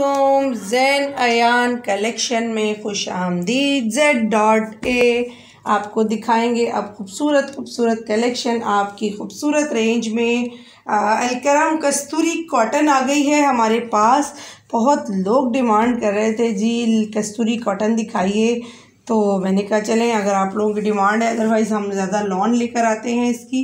वालेकुम जैन अयान कलेक्शन में खुश आमदीद जेड डॉट ए आपको दिखाएँगे अब खूबसूरत खूबसूरत कलेक्शन आपकी खूबसूरत रेंज में। अलकरम कस्तूरी कॉटन आ गई है हमारे पास। बहुत लोग डिमांड कर रहे थे, जी, कस्तूरी कॉटन दिखाइए। तो मैंने कहा, चलें, अगर आप लोगों की डिमांड है अदरवाइज़ हम ज़्यादा लॉन लेकर आते हैं इसकी।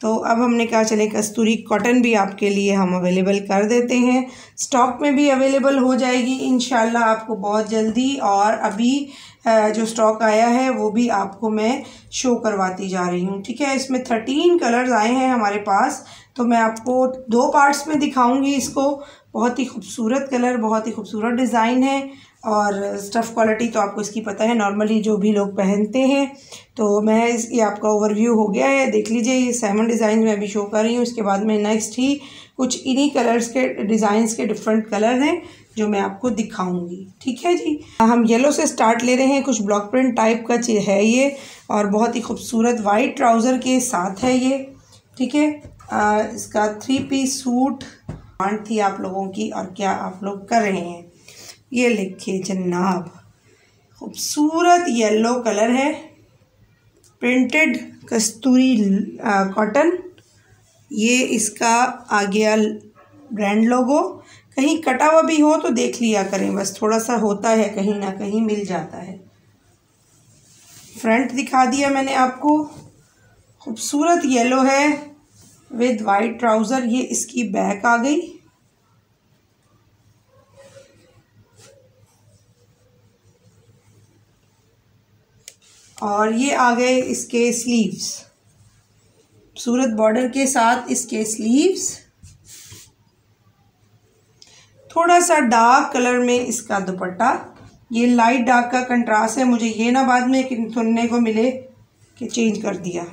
तो अब हमने कहा चले कस्तूरी कॉटन भी आपके लिए हम अवेलेबल कर देते हैं। स्टॉक में भी अवेलेबल हो जाएगी इन आपको बहुत जल्दी और अभी जो स्टॉक आया है, वो भी आपको मैं शो करवाती जा रही हूँ। ठीक है, इसमें थर्टीन कलर्स आए हैं हमारे पास। तो मैं आपको दो पार्ट्स में दिखाऊँगी इसको। बहुत ही खूबसूरत कलर बहुत ही खूबसूरत डिज़ाइन है और स्टफ़ क्वालिटी तो आपको इसकी पता है। नॉर्मली जो भी लोग पहनते हैं तो मैं इस, ये आपका ओवरव्यू हो गया है। देख लीजिए, ये सेवन डिज़ाइन मैं अभी शो कर रही हूँ। इसके बाद में नेक्स्ट ही कुछ इन्हीं कलर्स के डिज़ाइंस के डिफरेंट कलर हैं जो मैं आपको दिखाऊँगी। ठीक है जी? हम येलो से स्टार्ट ले रहे हैं। कुछ ब्लॉक प्रिंट टाइप का है ये और बहुत ही खूबसूरत वाइट ट्राउज़र के साथ है ये। ठीक है? इसका थ्री पीस सूट थी आप लोगों की और क्या आप लोग कर रहे हैं। ये लिखिए जनाब, खूबसूरत येलो कलर है। Printed Kasturi cotton. ये इसका आ गया ब्रांड लोगो। कहीं कटा हुआ भी हो तो देख लिया करें, बस थोड़ा सा होता है, कहीं ना कहीं मिल जाता है। फ्रंट दिखा दिया मैंने आपको। खूबसूरत येलो है। विद वाइट ट्राउज़र ये इसकी बैक आ गई। और ये आ गए इसके स्लीव्स सूरत बॉर्डर के साथ इसके स्लीव्स थोड़ा सा डार्क कलर में इसका दुपट्टा। ये लाइट डार्क का कंट्रास्ट है। मुझे ये ना बाद में सुनने को मिले कि चेंज कर दिया।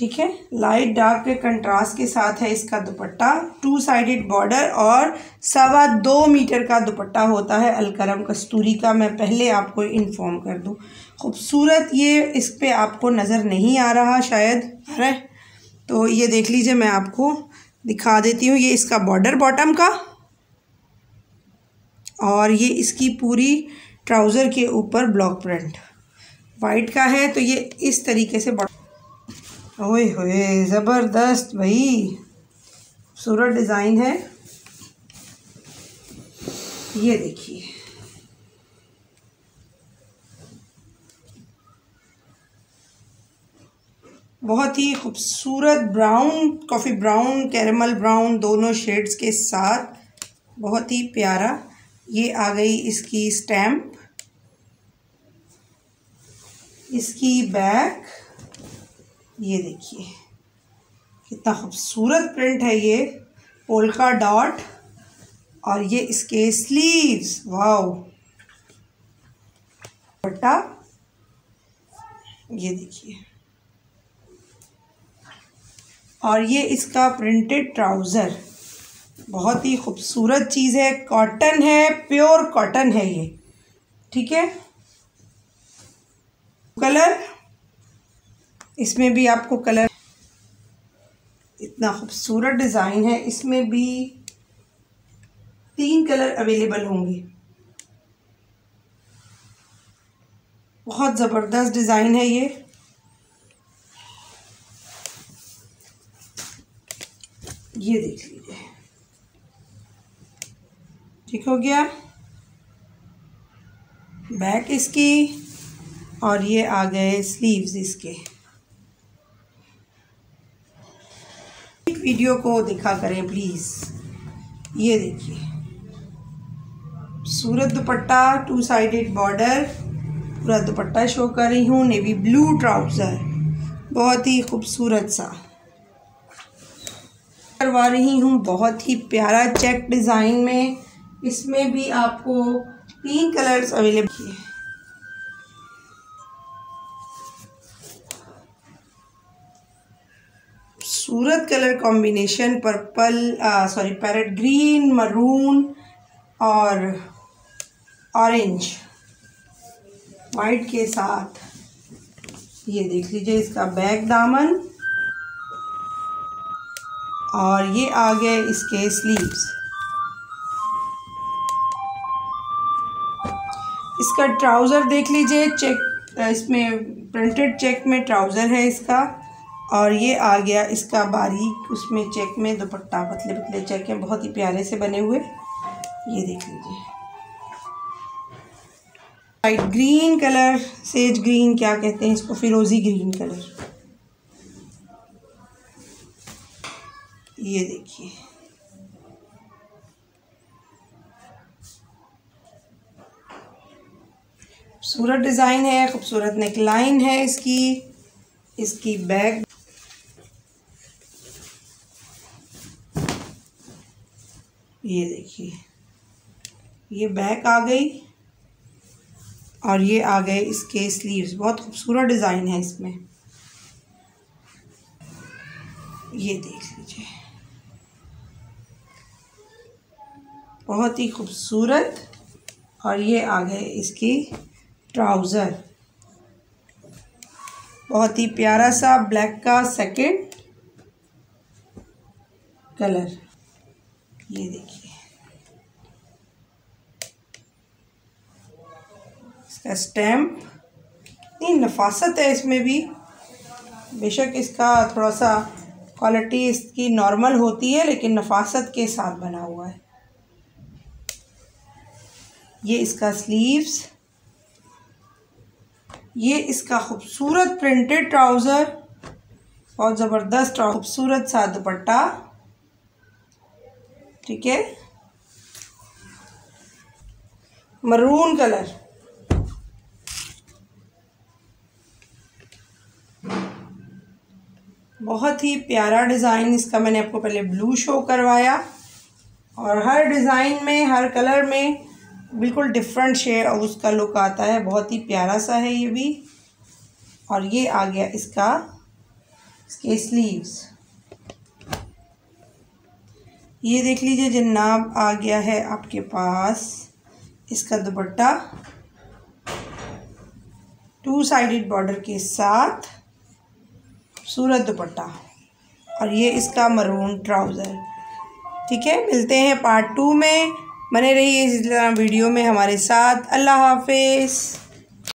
ठीक है? लाइट डार्क के कंट्रास्ट के साथ है इसका दुपट्टा। टू साइडेड बॉर्डर और सवा दो मीटर का दुपट्टा होता है अलकरम कस्तूरी का। मैं पहले आपको इन्फॉर्म कर दूँ। खूबसूरत ये इस पर आपको नज़र नहीं आ रहा शायद। अरे तो ये देख लीजिए, मैं आपको दिखा देती हूँ। ये इसका बॉर्डर बॉटम का और ये इसकी पूरी ट्राउज़र के ऊपर ब्लॉक प्रिंट वाइट का है तो ये इस तरीके से ओए होए, ज़बरदस्त भाई। खूबसूरत डिज़ाइन है। ये देखिए। बहुत ही खूबसूरत brown, coffee brown, caramel brown दोनों शेड्स के साथ। बहुत ही प्यारा। ये आ गई इसकी स्टैम्प इसकी बैक ये देखिए, कितना खूबसूरत प्रिंट है ये पोलका डॉट और ये इसके स्लीव्स वाओ पट्टा ये देखिए। और ये इसका प्रिंटेड ट्राउज़र बहुत ही खूबसूरत चीज़ है कॉटन है प्योर कॉटन है ये, ठीक है? कलर इसमें भी आपको कलर इतना खूबसूरत डिज़ाइन है। इसमें भी तीन कलर अवेलेबल होंगे। बहुत ज़बरदस्त डिज़ाइन है ये। ये देख लीजिए। ठीक हो गया। बैक इसकी और ये आ गए स्लीव्स इसके। वीडियो को देखा करें प्लीज़ ये देखिए। Surat dupatta two sided border पूरा दुपट्टा शो कर रही हूँ नेवी ब्लू ट्राउज़र बहुत ही खूबसूरत सा। करवा रही हूँ, बहुत ही प्यारा चेक डिज़ाइन में। इसमें भी आपको तीन कलर्स अवेलेबल है। खूबसूरत colour combination purple sorry parrot green, maroon और ऑरेंज वाइट के साथ ये देख लीजिए इसका बैक दामन और ये आ गए इसके स्लीव्स इसका ट्राउज़र देख लीजिए चेक इसमें प्रिंटेड चेक में ट्राउज़र है इसका। और ये आ गया इसका बारीक, उसमें चेक में दुपट्टा, पतले पतले चेक हैं, बहुत ही प्यारे से बने हुए। ये देख लीजिए। Light green colour says green क्या कहते हैं इसको? फिरोज़ी ग्रीन कलर ये देखिए। खूबसूरत डिज़ाइन है, खूबसूरत नेक लाइन है इसकी इसकी बैग। ये देखिए, ये बैक आ गई और ये आ गए इसके स्लीव्स बहुत खूबसूरत डिज़ाइन है इसमें। ये देख लीजिए। बहुत ही खूबसूरत और ये आ गए इसकी ट्राउज़र बहुत ही प्यारा सा ब्लैक का सेकंड कलर ये देखिए। इसका स्टैम्प नहीं, नफासत है इसमें भी। बेशक इसका थोड़ा सा क्वालिटी इसकी नॉर्मल होती है, लेकिन नफासत के साथ बना हुआ है। ये इसका स्लीव्स ये इसका खूबसूरत प्रिंटेड ट्राउज़र बहुत ज़बरदस्त और खूबसूरत सा दुपट्टा। ठीक है? मरून कलर बहुत ही प्यारा डिज़ाइन इसका मैंने आपको पहले ब्लू शो करवाया। और हर डिज़ाइन में, हर कलर में बिल्कुल डिफरेंट शेड और उसका लुक आता है। बहुत ही प्यारा सा है ये भी। और ये आ गया इसका, इसके स्लीव्स ये देख लीजिए, जनाब आ गया है आपके पास। इसका दुपट्टा टू साइडेड बॉर्डर के साथ सूरत दुपट्टा और ये इसका मरून ट्राउज़र ठीक है, मिलते हैं पार्ट टू में। बने रहिए इस वीडियो में हमारे साथ। अल्लाह हाफिज़।